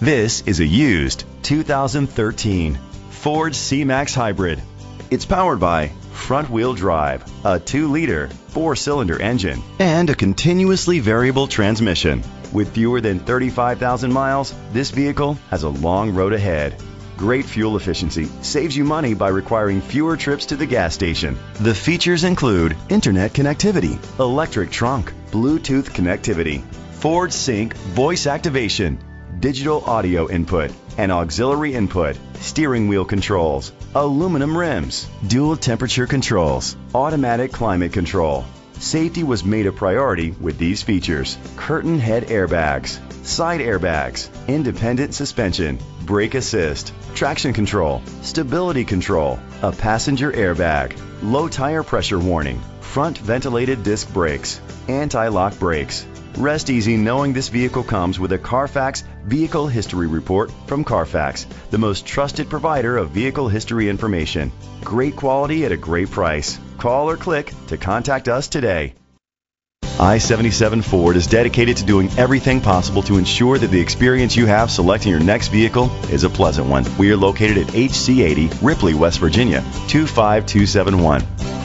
This is a used 2013 Ford C-Max Hybrid. It's powered by front-wheel drive, a 2-liter, 4-cylinder engine, and a continuously variable transmission. With fewer than 35,000 miles, this vehicle has a long road ahead. Great fuel efficiency saves you money by requiring fewer trips to the gas station. The features include internet connectivity, electric trunk, Bluetooth connectivity, Ford Sync voice activation, digital audio input, and auxiliary input, steering wheel controls, aluminum rims, dual temperature controls, automatic climate control. Safety was made a priority with these features. Curtain head airbags, side airbags, independent suspension, brake assist, traction control, stability control, a passenger airbag, low tire pressure warning, front ventilated disc brakes, anti-lock brakes. Rest easy knowing this vehicle comes with a Carfax Vehicle History Report from Carfax, the most trusted provider of vehicle history information. Great quality at a great price. Call or click to contact us today. I 77 Ford is dedicated to doing everything possible to ensure that the experience you have selecting your next vehicle is a pleasant one. We are located at HC80, Ripley, West Virginia, 25271.